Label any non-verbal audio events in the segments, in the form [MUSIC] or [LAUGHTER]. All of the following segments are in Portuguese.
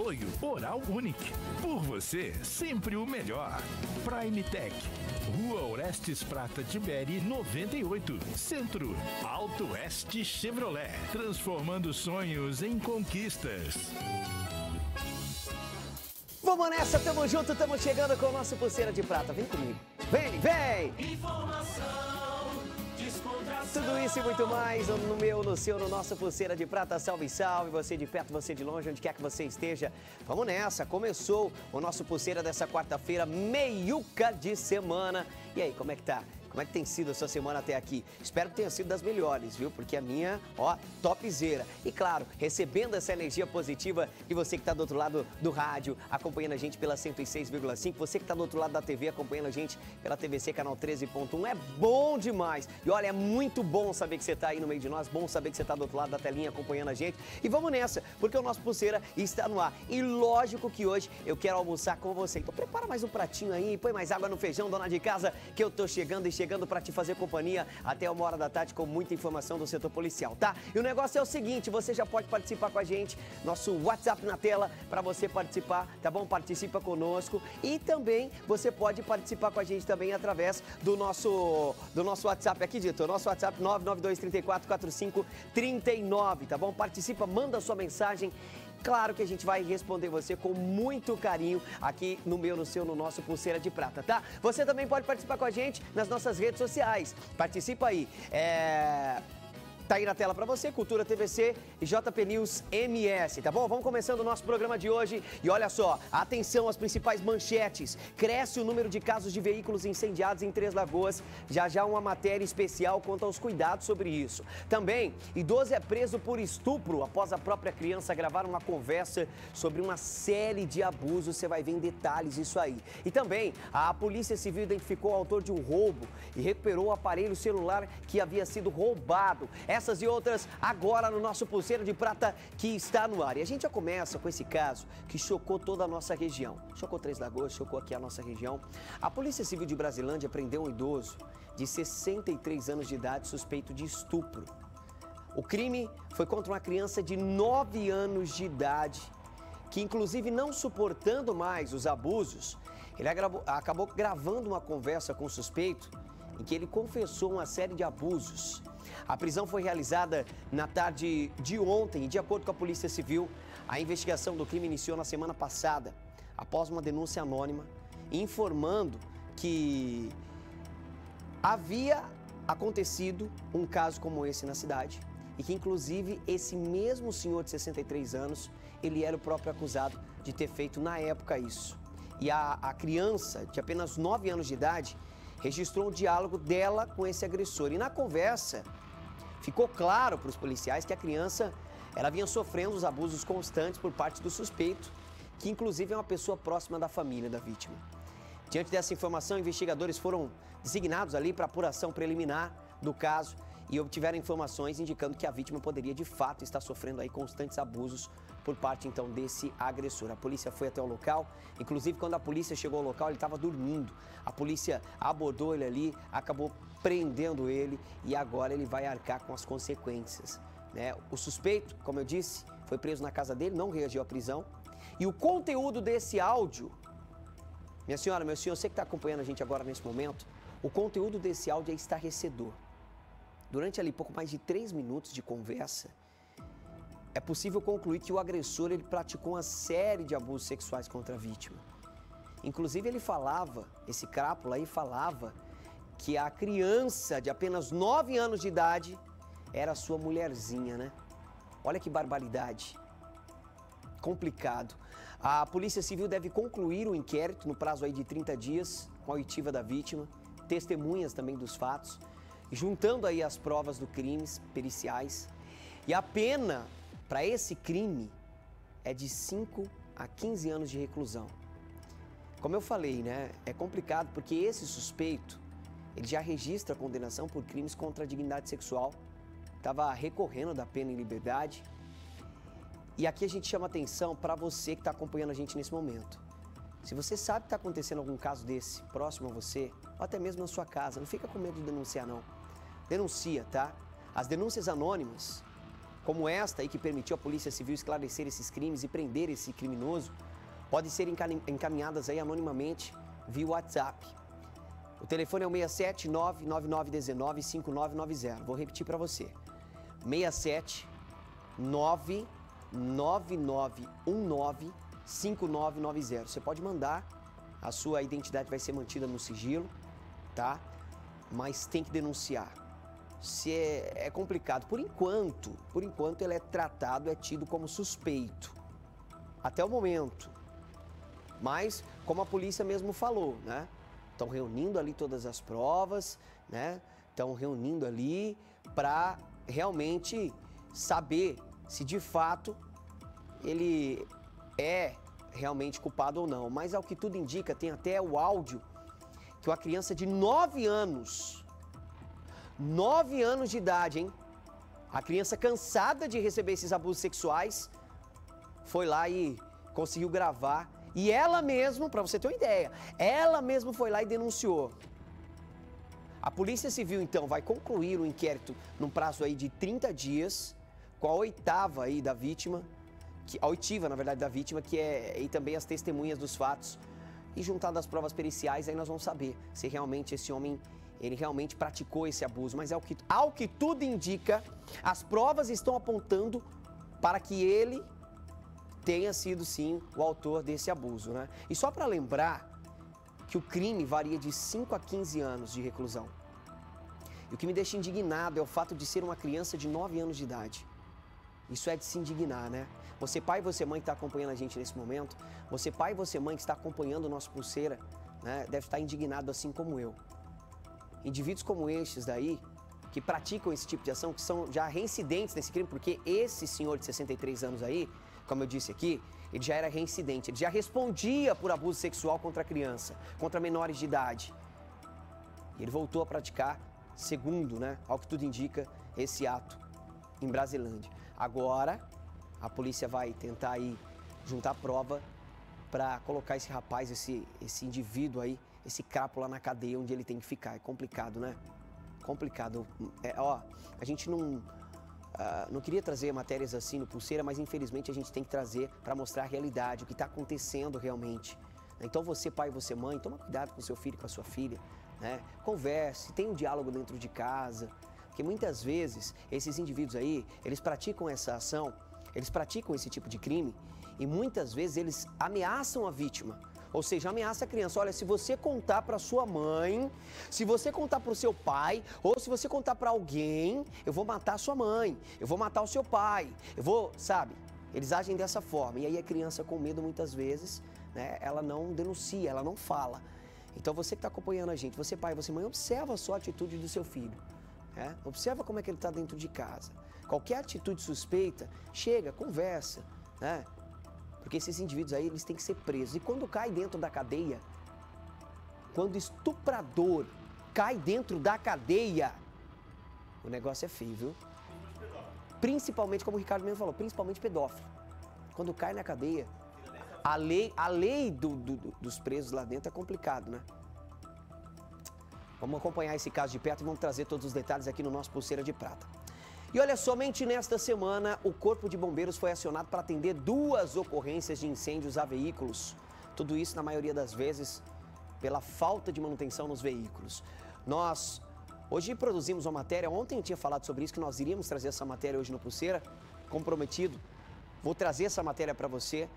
Apoio Oral Unique. Por você, sempre o melhor. Prime Tech. Rua Orestes Prata Tiberi 98. Centro. Alto Oeste Chevrolet. Transformando sonhos em conquistas. Vamos nessa, tamo junto, tamo chegando com o nosso Pulseira de Prata. Vem comigo. Vem, vem! Informação. Tudo isso e muito mais no meu, no seu, no nosso Pulseira de Prata. Salve, salve, você de perto, você de longe, onde quer que você esteja. Vamos nessa, começou o nosso Pulseira dessa quarta-feira, meiuca de semana. E aí, como é que tá? Como é que tem sido a sua semana até aqui? Espero que tenha sido das melhores, viu? Porque a minha, ó, topzera. E claro, recebendo essa energia positiva de você que está do outro lado do rádio, acompanhando a gente pela 106,5, você que está do outro lado da TV, acompanhando a gente pela TVC canal 13.1, é bom demais. E olha, é muito bom saber que você está aí no meio de nós, bom saber que você está do outro lado da telinha acompanhando a gente. E vamos nessa, porque o nosso pulseira está no ar. E lógico que hoje eu quero almoçar com você. Então prepara mais um pratinho aí, põe mais água no feijão, dona de casa, que eu tô chegando e chegando para te fazer companhia até uma hora da tarde com muita informação do setor policial, tá? E o negócio é o seguinte, você já pode participar com a gente, nosso WhatsApp na tela para você participar, tá bom? Participa conosco e também você pode participar com a gente também através do nosso do nosso WhatsApp aqui, Dito, nosso WhatsApp 992344539, tá bom? Participa, manda sua mensagem Claro que a gente vai responder você com muito carinho aqui no meu, no seu, no nosso Pulseira de Prata, tá? Você também pode participar com a gente nas nossas redes sociais. Participa aí. É... Tá aí na tela para você, Cultura TVC e JP News MS, tá bom? Vamos começando o nosso programa de hoje e olha só, atenção às principais manchetes. Cresce o número de casos de veículos incendiados em Três Lagoas. Já já uma matéria especial quanto aos cuidados sobre isso. Também, idoso é preso por estupro após a própria criança gravar uma conversa sobre uma série de abusos. Você vai ver em detalhes isso aí. E também, a Polícia Civil identificou o autor de um roubo e recuperou o aparelho celular que havia sido roubado. Essas e outras agora no nosso Pulseiro de Prata que está no ar. E a gente já começa com esse caso que chocou toda a nossa região. Chocou Três Lagoas, chocou aqui a nossa região. A Polícia Civil de Brasilândia prendeu um idoso de 63 anos de idade suspeito de estupro. O crime foi contra uma criança de 9 anos de idade, que inclusive não suportando mais os abusos, ele acabou gravando uma conversa com o suspeito em que ele confessou uma série de abusos. A prisão foi realizada na tarde de ontem e, de acordo com a Polícia Civil, a investigação do crime iniciou na semana passada, após uma denúncia anônima informando que havia acontecido um caso como esse na cidade e que, inclusive, esse mesmo senhor de 63 anos, ele era o próprio acusado de ter feito na época isso. E a, a criança, de apenas 9 anos de idade, registrou um diálogo dela com esse agressor. E na conversa, ficou claro para os policiais que a criança ela vinha sofrendo os abusos constantes por parte do suspeito, que inclusive é uma pessoa próxima da família da vítima. Diante dessa informação, investigadores foram designados ali para apuração preliminar do caso e obtiveram informações indicando que a vítima poderia de fato estar sofrendo aí constantes abusos por parte então desse agressor. A polícia foi até o local, inclusive quando a polícia chegou ao local, ele estava dormindo. A polícia abordou ele ali, acabou prendendo ele e agora ele vai arcar com as consequências. Né? O suspeito, como eu disse, foi preso na casa dele, não reagiu à prisão. E o conteúdo desse áudio, minha senhora, meu senhor, você que está acompanhando a gente agora nesse momento, o conteúdo desse áudio é estarrecedor. Durante ali pouco mais de três minutos de conversa, é possível concluir que o agressor ele praticou uma série de abusos sexuais contra a vítima. Inclusive ele falava, esse crápula aí falava que a criança de apenas 9 anos de idade era sua mulherzinha, né? Olha que barbaridade. Complicado. A Polícia Civil deve concluir o inquérito no prazo aí de 30 dias com a oitiva da vítima, testemunhas também dos fatos, juntando aí as provas do crimes periciais. E a pena para esse crime é de 5 a 15 anos de reclusão. Como eu falei, né, é complicado porque esse suspeito, ele já registra condenação por crimes contra a dignidade sexual, estava recorrendo da pena em liberdade. E aqui a gente chama atenção para você que está acompanhando a gente nesse momento. Se você sabe que está acontecendo algum caso desse próximo a você, ou até mesmo na sua casa, não fica com medo de denunciar não. Denuncia, tá? As denúncias anônimas como esta aí que permitiu a Polícia Civil esclarecer esses crimes e prender esse criminoso, podem ser encaminhadas aí anonimamente via WhatsApp. O telefone é o 67 99919 5990. Vou repetir para você. 67 99919 5990. Você pode mandar, a sua identidade vai ser mantida no sigilo, tá? Mas tem que denunciar. Se é, é complicado, por enquanto, por enquanto ele é tratado, é tido como suspeito. Até o momento. Mas, como a polícia mesmo falou, né? Estão reunindo ali todas as provas, né? Estão reunindo ali para realmente saber se de fato ele é realmente culpado ou não. Mas ao que tudo indica, tem até o áudio que uma criança de 9 anos, 9 anos de idade, hein? A criança cansada de receber esses abusos sexuais foi lá e conseguiu gravar. E ela mesma, para você ter uma ideia, ela mesma foi lá e denunciou. A Polícia Civil, então, vai concluir o inquérito num prazo aí de 30 dias, com a oitava aí da vítima, que, a oitiva, na verdade, da vítima, que é e também as testemunhas dos fatos. E juntando as provas periciais, aí nós vamos saber se realmente esse homem, ele realmente praticou esse abuso. Mas ao que, ao que tudo indica, as provas estão apontando para que ele tenha sido sim o autor desse abuso, né? E só para lembrar que o crime varia de 5 a 15 anos de reclusão. E o que me deixa indignado é o fato de ser uma criança de 9 anos de idade. Isso é de se indignar, né? Você pai e você mãe que está acompanhando a gente nesse momento, você pai e você mãe que está acompanhando o nosso pulseira, né, deve estar indignado assim como eu. Indivíduos como estes daí, que praticam esse tipo de ação, que são já reincidentes nesse crime, porque esse senhor de 63 anos aí, como eu disse aqui, ele já era reincidente, ele já respondia por abuso sexual contra criança, contra menores de idade. Ele voltou a praticar, segundo, né, ao que tudo indica, esse ato em Brasilândia. Agora, a polícia vai tentar aí juntar prova para colocar esse rapaz, esse, esse indivíduo aí, esse crápula na cadeia onde ele tem que ficar. É complicado, né? Complicado. É, ó, a gente não Uh, não queria trazer matérias assim no Pulseira, mas infelizmente a gente tem que trazer para mostrar a realidade, o que está acontecendo realmente. Então você, pai, você, mãe, toma cuidado com seu filho, com a sua filha. Né? Converse, tenha um diálogo dentro de casa. Porque muitas vezes esses indivíduos aí, eles praticam essa ação, eles praticam esse tipo de crime e muitas vezes eles ameaçam a vítima. Ou seja, ameaça a criança. Olha, se você contar para sua mãe, se você contar para o seu pai, ou se você contar para alguém, eu vou matar a sua mãe, eu vou matar o seu pai, eu vou, sabe? Eles agem dessa forma. E aí a criança com medo muitas vezes, né, ela não denuncia, ela não fala. Então você que está acompanhando a gente, você pai, você mãe, observa só a atitude do seu filho. Né? Observa como é que ele está dentro de casa. Qualquer atitude suspeita, chega, conversa, né? Porque esses indivíduos aí, eles têm que ser presos. E quando cai dentro da cadeia, quando estuprador cai dentro da cadeia, o negócio é feio, viu? Principalmente, como o Ricardo mesmo falou, principalmente pedófilo. Quando cai na cadeia, a lei, a lei do, do, dos presos lá dentro é complicado, né? Vamos acompanhar esse caso de perto e vamos trazer todos os detalhes aqui no nosso Pulseira de Prata. E olha, somente nesta semana o Corpo de Bombeiros foi acionado para atender duas ocorrências de incêndios a veículos. Tudo isso, na maioria das vezes, pela falta de manutenção nos veículos. Nós hoje produzimos uma matéria, ontem eu tinha falado sobre isso, que nós iríamos trazer essa matéria hoje no Pulseira, comprometido. Vou trazer essa matéria para você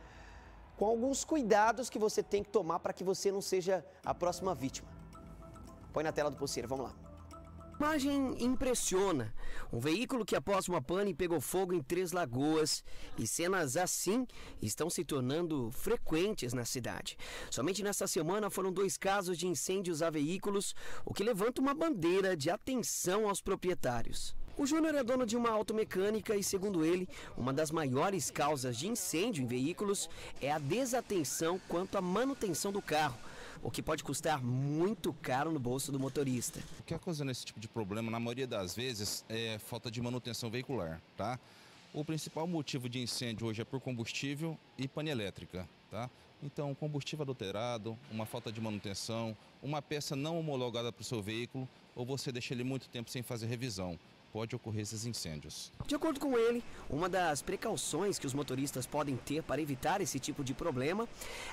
com alguns cuidados que você tem que tomar para que você não seja a próxima vítima. Põe na tela do Pulseira, vamos lá imagem impressiona. Um veículo que após uma pane pegou fogo em Três Lagoas e cenas assim estão se tornando frequentes na cidade. Somente nesta semana foram dois casos de incêndios a veículos, o que levanta uma bandeira de atenção aos proprietários. O Júnior é dono de uma automecânica e, segundo ele, uma das maiores causas de incêndio em veículos é a desatenção quanto à manutenção do carro o que pode custar muito caro no bolso do motorista. O que ocasiona esse tipo de problema, na maioria das vezes, é falta de manutenção veicular, tá? O principal motivo de incêndio hoje é por combustível e pane elétrica, tá? Então, combustível adulterado, uma falta de manutenção, uma peça não homologada para o seu veículo, ou você deixa ele muito tempo sem fazer revisão. Pode ocorrer esses incêndios. De acordo com ele, uma das precauções que os motoristas podem ter para evitar esse tipo de problema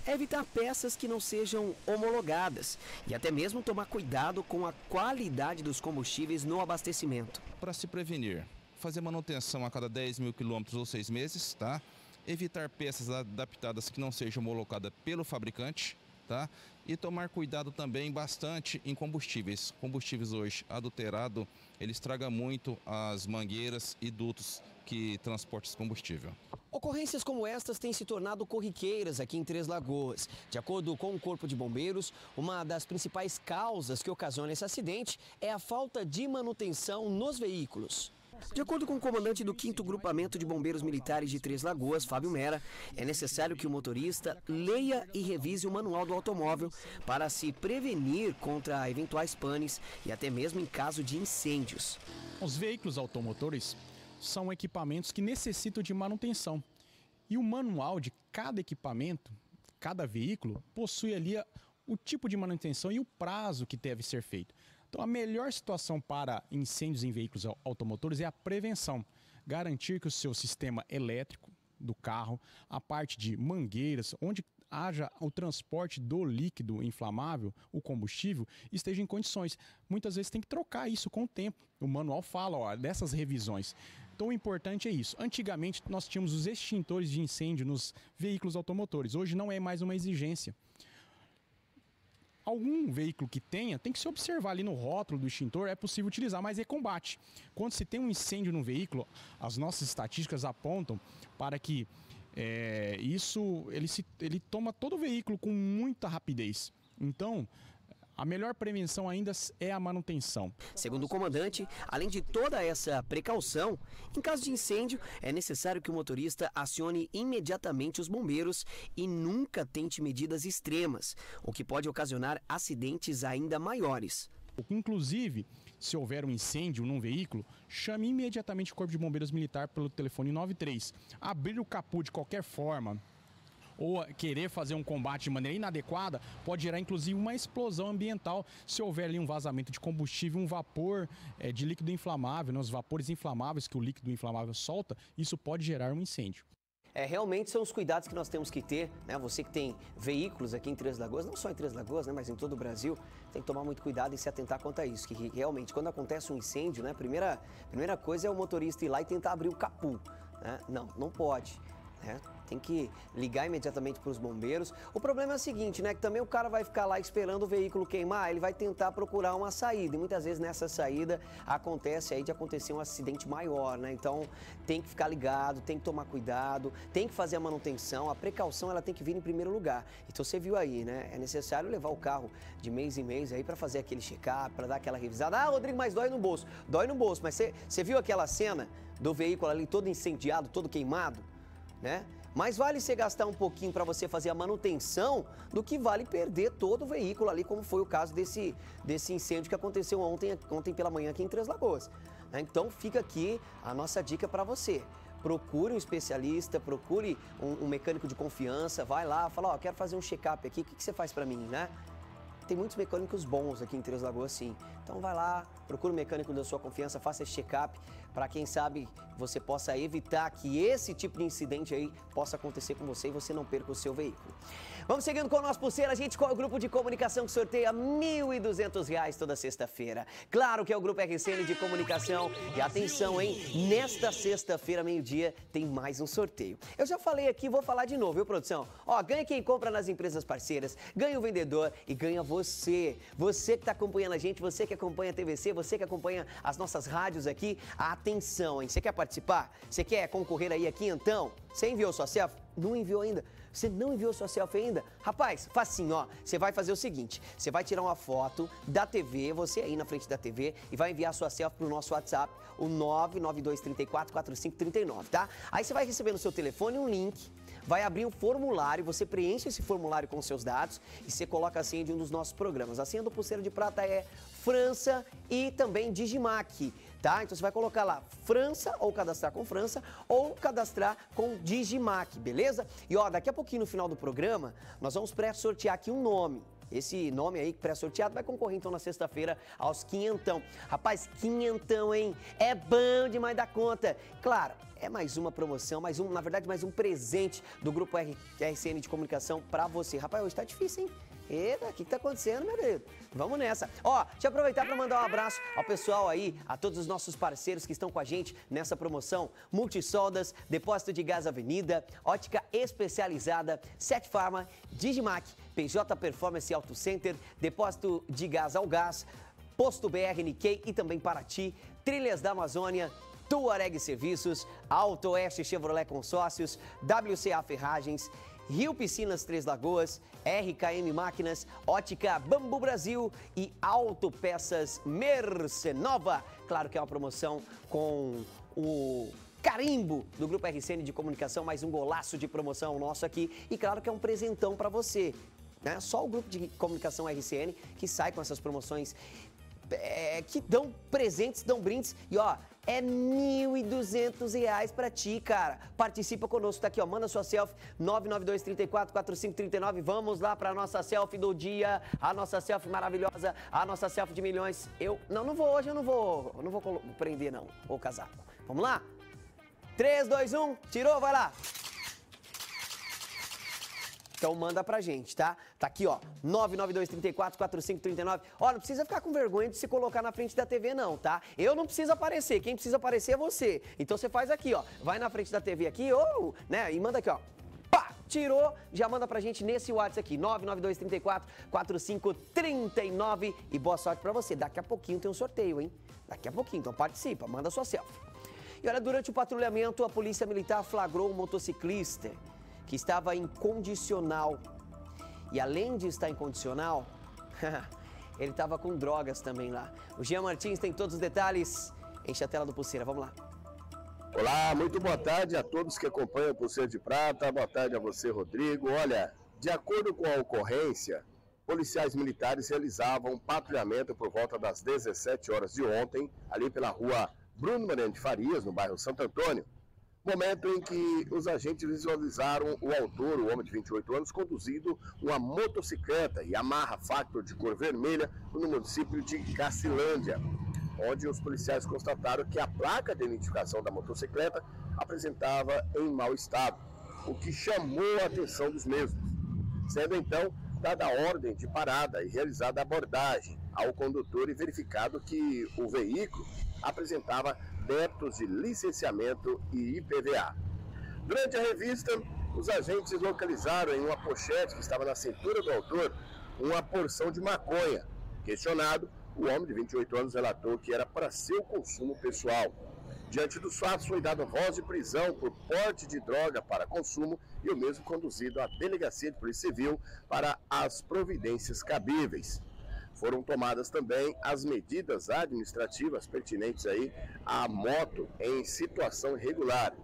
é evitar peças que não sejam homologadas e até mesmo tomar cuidado com a qualidade dos combustíveis no abastecimento. Para se prevenir, fazer manutenção a cada 10 mil quilômetros ou seis meses, tá? Evitar peças adaptadas que não sejam homologadas pelo fabricante, tá? E tomar cuidado também bastante em combustíveis. Combustíveis hoje adulterado, ele estraga muito as mangueiras e dutos que transportam esse combustível. Ocorrências como estas têm se tornado corriqueiras aqui em Três Lagoas. De acordo com o Corpo de Bombeiros, uma das principais causas que ocasiona esse acidente é a falta de manutenção nos veículos. De acordo com o comandante do 5 Grupamento de Bombeiros Militares de Três Lagoas, Fábio Mera, é necessário que o motorista leia e revise o manual do automóvel para se prevenir contra eventuais panes e até mesmo em caso de incêndios. Os veículos automotores são equipamentos que necessitam de manutenção. E o manual de cada equipamento, cada veículo, possui ali o tipo de manutenção e o prazo que deve ser feito. Então, a melhor situação para incêndios em veículos automotores é a prevenção. Garantir que o seu sistema elétrico do carro, a parte de mangueiras, onde haja o transporte do líquido inflamável, o combustível, esteja em condições. Muitas vezes tem que trocar isso com o tempo. O manual fala ó, dessas revisões. Então o importante é isso. Antigamente nós tínhamos os extintores de incêndio nos veículos automotores. Hoje não é mais uma exigência algum veículo que tenha, tem que se observar ali no rótulo do extintor, é possível utilizar, mas é combate. Quando se tem um incêndio no veículo, as nossas estatísticas apontam para que é, isso ele, se, ele toma todo o veículo com muita rapidez. Então, a melhor prevenção ainda é a manutenção. Segundo o comandante, além de toda essa precaução, em caso de incêndio, é necessário que o motorista acione imediatamente os bombeiros e nunca tente medidas extremas, o que pode ocasionar acidentes ainda maiores. Inclusive, se houver um incêndio num veículo, chame imediatamente o Corpo de Bombeiros Militar pelo telefone 93. Abrir o capô de qualquer forma, ou querer fazer um combate de maneira inadequada, pode gerar inclusive uma explosão ambiental se houver ali um vazamento de combustível, um vapor é, de líquido inflamável, né, os vapores inflamáveis que o líquido inflamável solta, isso pode gerar um incêndio. É, realmente são os cuidados que nós temos que ter, né? Você que tem veículos aqui em Três Lagoas, não só em Três Lagoas, né? Mas em todo o Brasil, tem que tomar muito cuidado e se atentar quanto a isso. Que realmente, quando acontece um incêndio, né? Primeira, primeira coisa é o motorista ir lá e tentar abrir o capu. Né? Não, não pode. Né? tem que ligar imediatamente para os bombeiros. O problema é o seguinte, né? Que também o cara vai ficar lá esperando o veículo queimar, ele vai tentar procurar uma saída. E muitas vezes nessa saída acontece aí de acontecer um acidente maior, né? Então tem que ficar ligado, tem que tomar cuidado, tem que fazer a manutenção, a precaução ela tem que vir em primeiro lugar. Então você viu aí, né? É necessário levar o carro de mês em mês aí para fazer aquele check-up, para dar aquela revisada. Ah, Rodrigo, mas dói no bolso. Dói no bolso, mas você, você viu aquela cena do veículo ali todo incendiado, todo queimado, né? Mais vale você gastar um pouquinho para você fazer a manutenção do que vale perder todo o veículo ali, como foi o caso desse, desse incêndio que aconteceu ontem, ontem pela manhã aqui em Três Lagoas. Né? Então fica aqui a nossa dica para você. Procure um especialista, procure um, um, mecânico de confiança, vai lá, fala, ó, oh, quero fazer um check-up aqui, o que, que você faz para mim, né? Tem muitos mecânicos bons aqui em Três Lagoas, sim. Então vai lá, procure um mecânico da sua confiança, faça esse check-up para quem sabe você possa evitar que esse tipo de incidente aí possa acontecer com você e você não perca o seu veículo. Vamos seguindo com o nosso pulseira, gente. Qual é o grupo de comunicação que sorteia R$ 1.200 toda sexta-feira? Claro que é o Grupo RCN de Comunicação. E atenção, hein? Nesta sexta-feira, meio-dia, tem mais um sorteio. Eu já falei aqui, vou falar de novo, viu, produção? Ó, ganha quem compra nas empresas parceiras, ganha o vendedor e ganha você. Você que está acompanhando a gente, você que acompanha a TVC, você que acompanha as nossas rádios aqui, atenção, hein? Você quer participar? Você quer concorrer aí aqui então? Você enviou sua selfie? Não enviou ainda? Você não enviou sua selfie ainda? Rapaz, facinho, ó. Você vai fazer o seguinte: você vai tirar uma foto da TV, você aí na frente da TV, e vai enviar sua selfie pro nosso WhatsApp, o 992344539, tá? Aí você vai receber no seu telefone um link vai abrir um formulário, você preenche esse formulário com seus dados e você coloca a senha de um dos nossos programas. A senha do Pulseiro de Prata é França e também Digimac tá? Então você vai colocar lá França, ou cadastrar com França, ou cadastrar com Digimac, beleza? E ó, daqui a pouquinho no final do programa, nós vamos pré-sortear aqui um nome. esse nome aí pré-sorteado vai concorrer então na sexta-feira aos quinhentão. Rapaz, quinhentão, hein? É bom demais da conta. Claro, é mais uma promoção, mais um, na verdade, mais um presente do Grupo RCN de Comunicação para você. Rapaz, hoje tá difícil, hein? Eita, o que, que tá acontecendo, meu querido? Vamos nessa. Ó, deixa eu aproveitar para mandar um abraço ao pessoal aí, a todos os nossos parceiros que estão com a gente nessa promoção. Multisoldas, Depósito de Gás Avenida, Ótica Especializada, Set Pharma, Digimac, PJ Performance Auto Center, Depósito de Gás ao Gás, Posto BR Nikkei e também Paraty, Trilhas da Amazônia, Tuareg Serviços, Auto Oeste Chevrolet Consórcios, WCA Ferragens, Rio Piscinas Três Lagoas, RKM Máquinas, Ótica Bambu Brasil e Autopeças Mercenova. Claro que é uma promoção com o carimbo do Grupo RCN de Comunicação, mais um golaço de promoção nosso aqui. E claro que é um presentão para você. Né? Só o Grupo de Comunicação RCN que sai com essas promoções é, que dão presentes, dão brindes. E ó, é R$ 1.200 para ti, cara. Participa conosco, tá aqui, ó. Manda sua selfie 992 34 4539. Vamos lá para nossa selfie do dia, a nossa selfie maravilhosa, a nossa selfie de milhões. Eu não, não vou hoje, eu não vou, eu não vou prender não, o casaco. Vamos lá? 3 2 1, tirou, vai lá. Então manda pra gente, tá? Tá aqui, ó, 992344539. Ó, não precisa ficar com vergonha de se colocar na frente da TV não, tá? Eu não preciso aparecer, quem precisa aparecer é você. Então você faz aqui, ó, vai na frente da TV aqui, ou, né, e manda aqui, ó. Tirou, já manda pra gente nesse WhatsApp aqui, 992344539 e boa sorte pra você. Daqui a pouquinho tem um sorteio, hein? Daqui a pouquinho, então participa, manda sua selfie. E olha, durante o patrulhamento, a polícia militar flagrou um motociclista que estava incondicional. E além de estar incondicional, [LAUGHS] ele estava com drogas também lá. O Jean Martins tem todos os detalhes. Enche a tela do Pulseira, vamos lá. Olá, muito boa tarde a todos que acompanham o Pulseira de Prata. Boa tarde a você, Rodrigo. Olha, de acordo com a ocorrência, policiais militares realizavam um patrulhamento por volta das 17 horas de ontem, ali pela rua Bruno Mariano de Farias, no bairro Santo Antônio momento em que os agentes visualizaram o autor, o homem de 28 anos, conduzindo uma motocicleta Yamaha Factor de cor vermelha no município de Cacilândia, onde os policiais constataram que a placa de identificação da motocicleta apresentava em mau estado, o que chamou a atenção dos mesmos. Sendo então dada ordem de parada e realizada a abordagem ao condutor e verificado que o veículo apresentava débitos de licenciamento e IPVA. Durante a revista, os agentes localizaram em uma pochete que estava na cintura do autor uma porção de maconha. Questionado, o homem de 28 anos relatou que era para seu consumo pessoal. Diante dos fatos, foi dada voz de prisão por porte de droga para consumo e o mesmo conduzido à delegacia de polícia civil para as providências cabíveis foram tomadas também as medidas administrativas pertinentes aí à moto em situação irregular.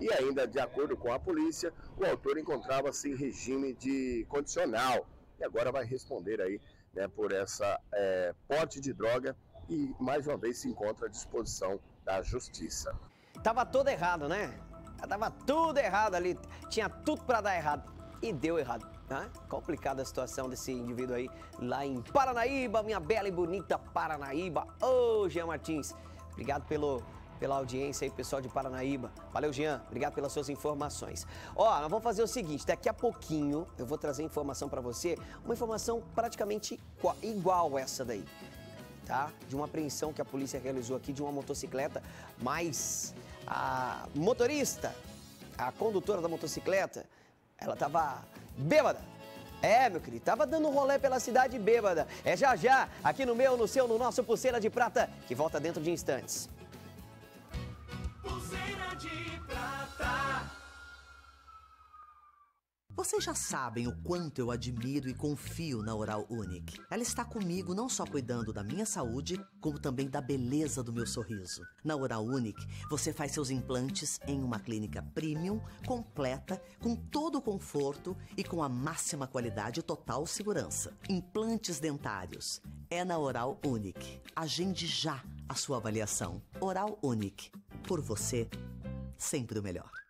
E ainda, de acordo com a polícia, o autor encontrava-se em regime de condicional e agora vai responder aí né, por essa é, porte de droga e mais uma vez se encontra à disposição da justiça. Tava tudo errado, né? Tava tudo errado ali, tinha tudo para dar errado e deu errado. Complicada a situação desse indivíduo aí lá em Paranaíba, minha bela e bonita Paranaíba. Ô, oh, Jean Martins, obrigado pelo, pela audiência aí, pessoal de Paranaíba. Valeu, Jean. Obrigado pelas suas informações. Ó, nós vamos fazer o seguinte, daqui a pouquinho eu vou trazer informação para você, uma informação praticamente igual essa daí, tá? De uma apreensão que a polícia realizou aqui de uma motocicleta, mas a motorista, a condutora da motocicleta, ela tava bêbada. É, meu querido, tava dando um rolê pela cidade bêbada. É já já, aqui no meu, no seu, no nosso Pulseira de Prata, que volta dentro de instantes. Pulseira de Prata. Vocês já sabem o quanto eu admiro e confio na Oral Unique. Ela está comigo não só cuidando da minha saúde, como também da beleza do meu sorriso. Na Oral Unique, você faz seus implantes em uma clínica premium, completa, com todo o conforto e com a máxima qualidade e total segurança. Implantes dentários. É na Oral Unique. Agende já a sua avaliação. Oral Unique. Por você, sempre o melhor.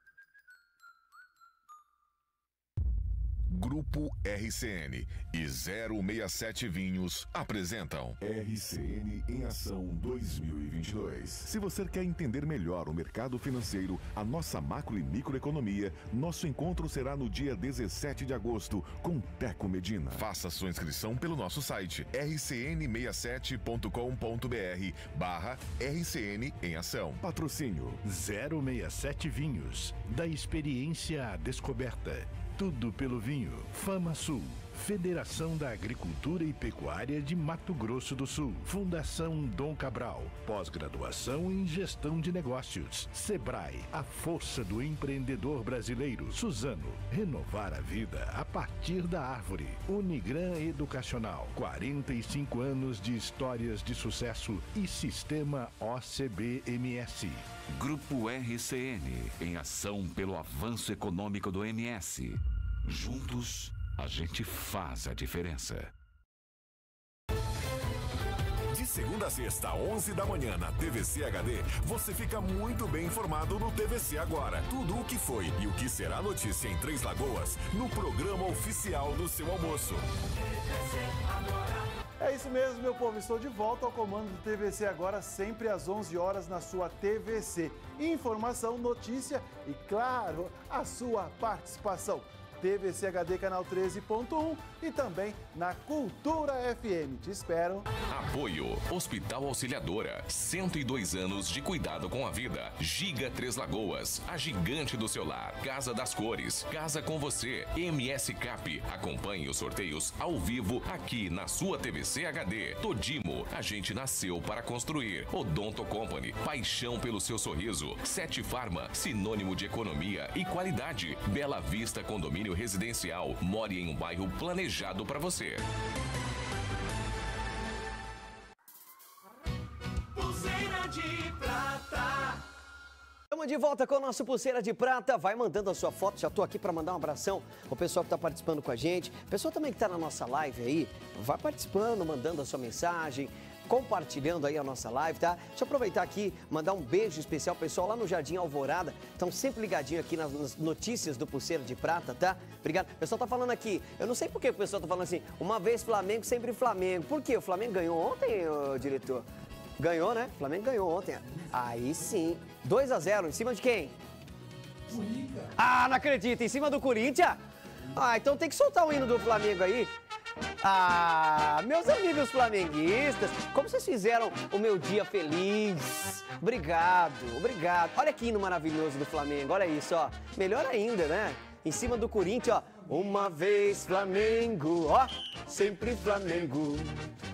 Grupo RCN e 067 Vinhos apresentam RCN em Ação 2022. Se você quer entender melhor o mercado financeiro, a nossa macro e microeconomia, nosso encontro será no dia 17 de agosto com Teco Medina. Faça sua inscrição pelo nosso site rcn67.com.br barra RCN em Ação. Patrocínio 067 Vinhos, da experiência à descoberta. Tudo pelo vinho. Fama Sul. Federação da Agricultura e Pecuária de Mato Grosso do Sul. Fundação Dom Cabral. Pós-graduação em Gestão de Negócios. Sebrae. A força do empreendedor brasileiro. Suzano. Renovar a vida a partir da árvore. Unigran Educacional. 45 anos de histórias de sucesso e Sistema OCBMS. Grupo RCN, em ação pelo avanço econômico do MS. Juntos, a gente faz a diferença. De segunda a sexta, 11 da manhã, na TVC HD, você fica muito bem informado no TVC Agora. Tudo o que foi e o que será notícia em Três Lagoas, no programa oficial do seu almoço. É isso mesmo, meu povo. Estou de volta ao comando do TVC agora, sempre às 11 horas na sua TVC. Informação, notícia e, claro, a sua participação. TVC HD canal 13.1 e também na Cultura FM. Te espero. Apoio Hospital Auxiliadora, 102 anos de cuidado com a vida. Giga Três Lagoas, a gigante do seu lar. Casa das Cores, Casa com você. MS Cap. Acompanhe os sorteios ao vivo aqui na sua TVC HD. Todimo, a gente nasceu para construir. Odonto Company, paixão pelo seu sorriso. Sete Farma, sinônimo de economia e qualidade. Bela Vista Condomínio Residencial. More em um bairro planejado para você. Pulseira de prata. Estamos de volta com o nosso Pulseira de Prata. Vai mandando a sua foto. Já estou aqui para mandar um abração ao pessoal que está participando com a gente. Pessoal também que está na nossa live aí, vai participando, mandando a sua mensagem, compartilhando aí a nossa live, tá? Deixa eu aproveitar aqui, mandar um beijo especial pessoal lá no Jardim Alvorada. Estão sempre ligadinho aqui nas, notícias do Pulseira de Prata, tá? Obrigado. O pessoal tá falando aqui, eu não sei por que o pessoal tá falando assim, uma vez Flamengo, sempre Flamengo. Por quê? O Flamengo ganhou ontem, ô, diretor? Ganhou, né? O Flamengo ganhou ontem. Aí sim. 2 a 0 em cima de quem? Ah, não acredito. Em cima do Corinthians? Ah, então tem que soltar o hino do Flamengo aí. Ah, meus amigos flamenguistas, como vocês fizeram o meu dia feliz? Obrigado, obrigado. Olha que hino maravilhoso do Flamengo, olha isso, ó. Melhor ainda, né? Em cima do Corinthians, ó. Uma vez Flamengo, ó. Sempre Flamengo.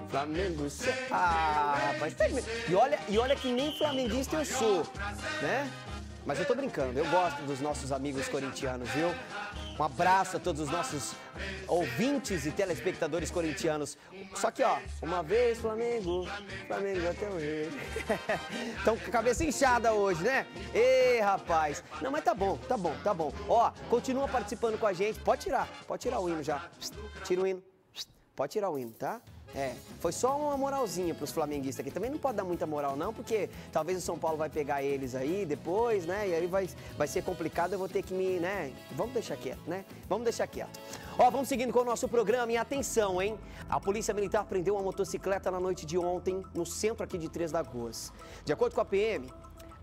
Flamengo se... Ah, rapaz, tá... e olha, e olha que nem flamenguista eu sou, né? Mas eu tô brincando, eu gosto dos nossos amigos corintianos, viu? Um abraço a todos os nossos ouvintes e telespectadores corintianos. Só que, ó, uma vez Flamengo, Flamengo até hoje. [LAUGHS] Estão com a cabeça inchada hoje, né? Ê, rapaz. Não, mas tá bom, tá bom, tá bom. Ó, continua participando com a gente. Pode tirar, pode tirar o hino já. Tira o hino. Pode tirar o hino, tá? É, foi só uma moralzinha pros flamenguistas aqui. Também não pode dar muita moral, não, porque talvez o São Paulo vai pegar eles aí depois, né? E aí vai, vai ser complicado, eu vou ter que me, né? Vamos deixar quieto, né? Vamos deixar quieto. Ó, vamos seguindo com o nosso programa e atenção, hein? A Polícia Militar prendeu uma motocicleta na noite de ontem, no centro aqui de Três Lagoas. De acordo com a PM,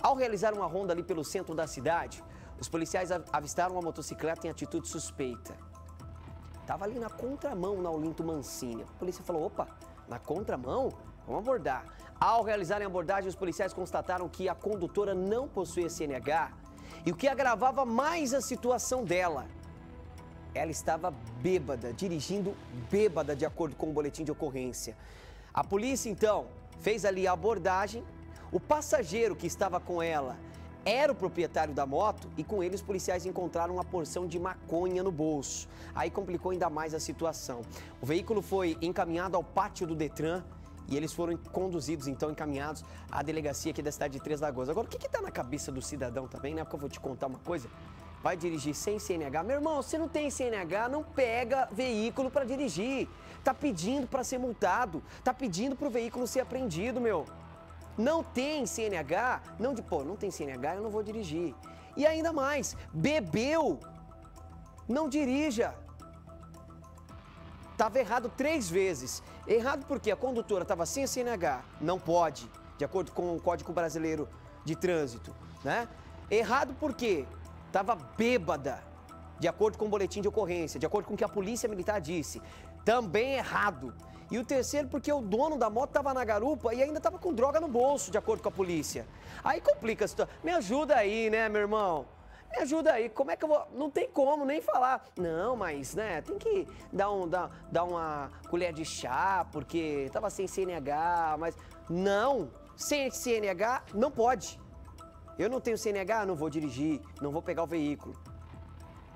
ao realizar uma ronda ali pelo centro da cidade, os policiais avistaram uma motocicleta em atitude suspeita. Tava ali na contramão na Olinto Mancini. A polícia falou: opa, na contramão? Vamos abordar. Ao realizarem a abordagem, os policiais constataram que a condutora não possuía CNH e o que agravava mais a situação dela. Ela estava bêbada, dirigindo bêbada, de acordo com o boletim de ocorrência. A polícia, então, fez ali a abordagem. O passageiro que estava com ela era o proprietário da moto e com ele os policiais encontraram uma porção de maconha no bolso. Aí complicou ainda mais a situação. O veículo foi encaminhado ao pátio do Detran e eles foram conduzidos, então, encaminhados à delegacia aqui da cidade de Três Lagoas. Agora, o que está na cabeça do cidadão também, né? Porque eu vou te contar uma coisa. Vai dirigir sem CNH. Meu irmão, se não tem CNH, não pega veículo para dirigir. Tá pedindo para ser multado. Tá pedindo para o veículo ser apreendido, meu. Não tem CNH, não de pô, não tem CNH, eu não vou dirigir. E ainda mais, bebeu, não dirija. Estava errado três vezes. Errado porque a condutora estava sem a CNH, não pode, de acordo com o Código Brasileiro de Trânsito, né? Errado porque estava bêbada, de acordo com o boletim de ocorrência, de acordo com o que a Polícia Militar disse. Também errado. E o terceiro porque o dono da moto estava na garupa e ainda estava com droga no bolso, de acordo com a polícia. Aí complica a situação. Me ajuda aí, né, meu irmão? Me ajuda aí, como é que eu vou. Não tem como nem falar. Não, mas, né, tem que dar, um, dar, dar uma colher de chá, porque tava sem CNH, mas. Não! Sem CNH, não pode. Eu não tenho CNH, não vou dirigir, não vou pegar o veículo.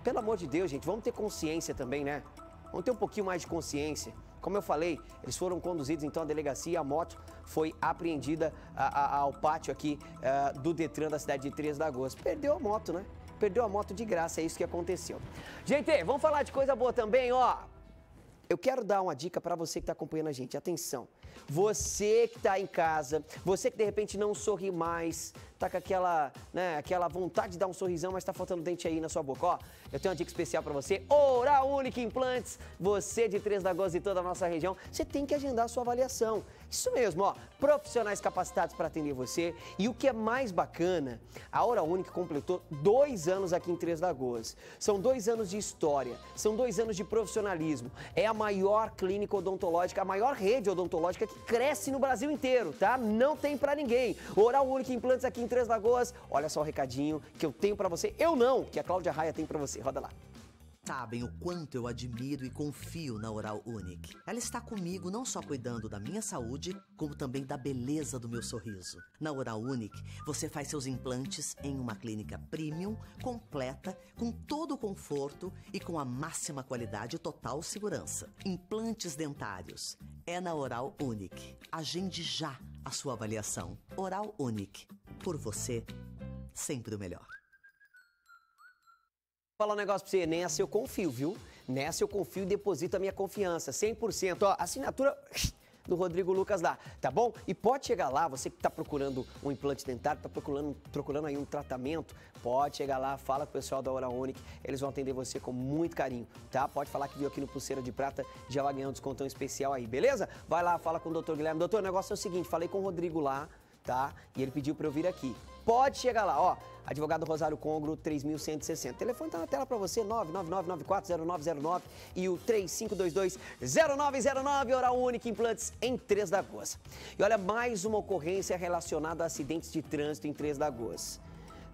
Pelo amor de Deus, gente, vamos ter consciência também, né? Vamos ter um pouquinho mais de consciência. Como eu falei, eles foram conduzidos então à delegacia, a moto foi apreendida a, a, ao pátio aqui a, do Detran da cidade de Três Lagoas. Perdeu a moto, né? Perdeu a moto de graça, é isso que aconteceu. Gente, vamos falar de coisa boa também, ó. Eu quero dar uma dica para você que está acompanhando a gente. Atenção. Você que está em casa, você que de repente não sorri mais, tá com aquela, né, aquela vontade de dar um sorrisão, mas tá faltando dente aí na sua boca. Ó, eu tenho uma dica especial para você. Oral Única Implantes. Você de Três Lagoas e toda a nossa região, você tem que agendar a sua avaliação. Isso mesmo, ó, profissionais capacitados para atender você. E o que é mais bacana, a Oral Única completou dois anos aqui em Três Lagoas. São dois anos de história, são dois anos de profissionalismo. É a maior clínica odontológica, a maior rede odontológica que cresce no Brasil inteiro, tá? Não tem para ninguém. Oral Única Implantes aqui em Três Lagoas. Olha só o recadinho que eu tenho para você. Eu não, que a Cláudia Raia tem para você. Roda lá. Sabem o quanto eu admiro e confio na Oral Unique. Ela está comigo não só cuidando da minha saúde, como também da beleza do meu sorriso. Na Oral Unique, você faz seus implantes em uma clínica premium, completa, com todo o conforto e com a máxima qualidade e total segurança. Implantes dentários. É na Oral Unique. Agende já a sua avaliação. Oral Unique. Por você, sempre o melhor falar um negócio pra você, nessa eu confio, viu? Nessa eu confio e deposito a minha confiança, 100%. Ó, assinatura do Rodrigo Lucas lá, tá bom? E pode chegar lá, você que está procurando um implante dentário, está procurando, procurando aí um tratamento, pode chegar lá, fala com o pessoal da Hora eles vão atender você com muito carinho, tá? Pode falar que viu aqui no Pulseira de Prata, já vai ganhar um descontão especial aí, beleza? Vai lá, fala com o doutor Guilherme. Doutor, o negócio é o seguinte, falei com o Rodrigo lá, tá? E ele pediu para eu vir aqui. Pode chegar lá, ó. Advogado Rosário Congro, 3160. O telefone tá na tela para você, 999940909 e o 3522-0909, Oral Única Implantes em Três Lagoas. E olha, mais uma ocorrência relacionada a acidentes de trânsito em Três Lagoas.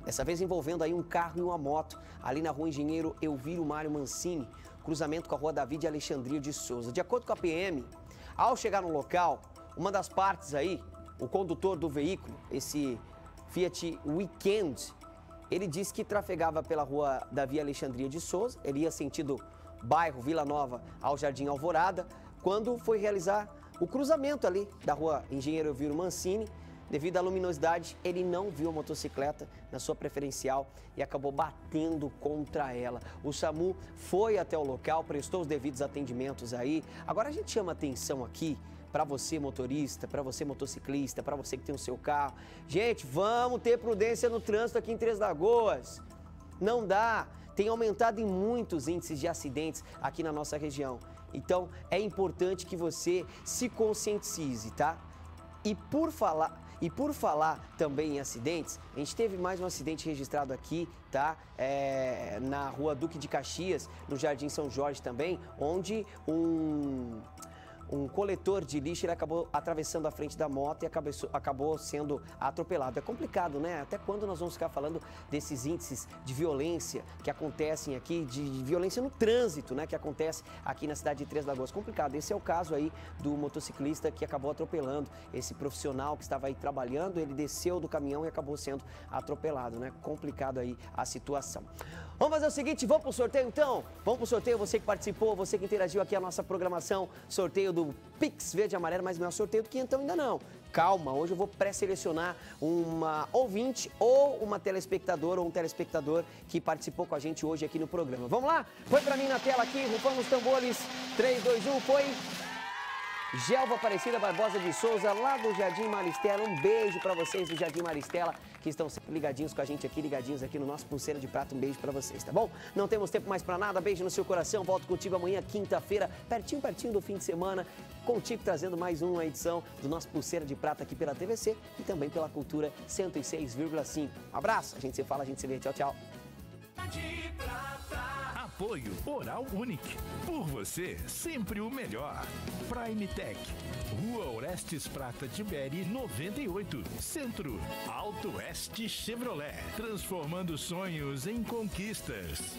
Dessa vez envolvendo aí um carro e uma moto, ali na rua Engenheiro Elviro Mário Mancini, cruzamento com a rua David Alexandria de Souza. De acordo com a PM, ao chegar no local, uma das partes aí, o condutor do veículo, esse Fiat Weekend, ele disse que trafegava pela rua Davi Alexandria de Souza, ele ia sentido bairro Vila Nova ao Jardim Alvorada, quando foi realizar o cruzamento ali da rua Engenheiro Elviro Mancini. Devido à luminosidade, ele não viu a motocicleta na sua preferencial e acabou batendo contra ela. O SAMU foi até o local, prestou os devidos atendimentos aí. Agora a gente chama atenção aqui para você motorista, para você motociclista, para você que tem o seu carro. Gente, vamos ter prudência no trânsito aqui em Três Lagoas. Não dá. Tem aumentado em muitos índices de acidentes aqui na nossa região. Então, é importante que você se conscientize, tá? E por falar, e por falar também em acidentes, a gente teve mais um acidente registrado aqui, tá? É, na rua Duque de Caxias, no Jardim São Jorge também, onde um um coletor de lixo ele acabou atravessando a frente da moto e acabou, acabou sendo atropelado. É complicado, né? Até quando nós vamos ficar falando desses índices de violência que acontecem aqui, de violência no trânsito, né? Que acontece aqui na cidade de Três Lagoas. Complicado. Esse é o caso aí do motociclista que acabou atropelando esse profissional que estava aí trabalhando. Ele desceu do caminhão e acabou sendo atropelado, né? Complicado aí a situação. Vamos fazer o seguinte, vamos para o sorteio então? Vamos para o sorteio, você que participou, você que interagiu aqui a nossa programação, sorteio do Pix Verde Amarelo, mas não é sorteio do Quinhentão ainda não. Calma, hoje eu vou pré-selecionar uma ouvinte ou uma telespectadora ou um telespectador que participou com a gente hoje aqui no programa. Vamos lá? Foi para mim na tela aqui, rufando os tambores. 3, 2, 1, foi... Gelva Aparecida Barbosa de Souza, lá do Jardim Maristela. Um beijo para vocês do Jardim Maristela, que estão sempre ligadinhos com a gente aqui, ligadinhos aqui no nosso Pulseira de Prata. Um beijo para vocês, tá bom? Não temos tempo mais para nada. Beijo no seu coração. Volto contigo amanhã, quinta-feira, pertinho, pertinho do fim de semana, contigo trazendo mais uma edição do nosso Pulseira de Prata aqui pela TVC e também pela Cultura 106,5. Um abraço, a gente se fala, a gente se vê. Tchau, tchau. Apoio Oral Unique. Por você, sempre o melhor. Prime Tech. Rua Orestes Prata de Beri, 98. Centro. Alto Oeste Chevrolet. Transformando sonhos em conquistas.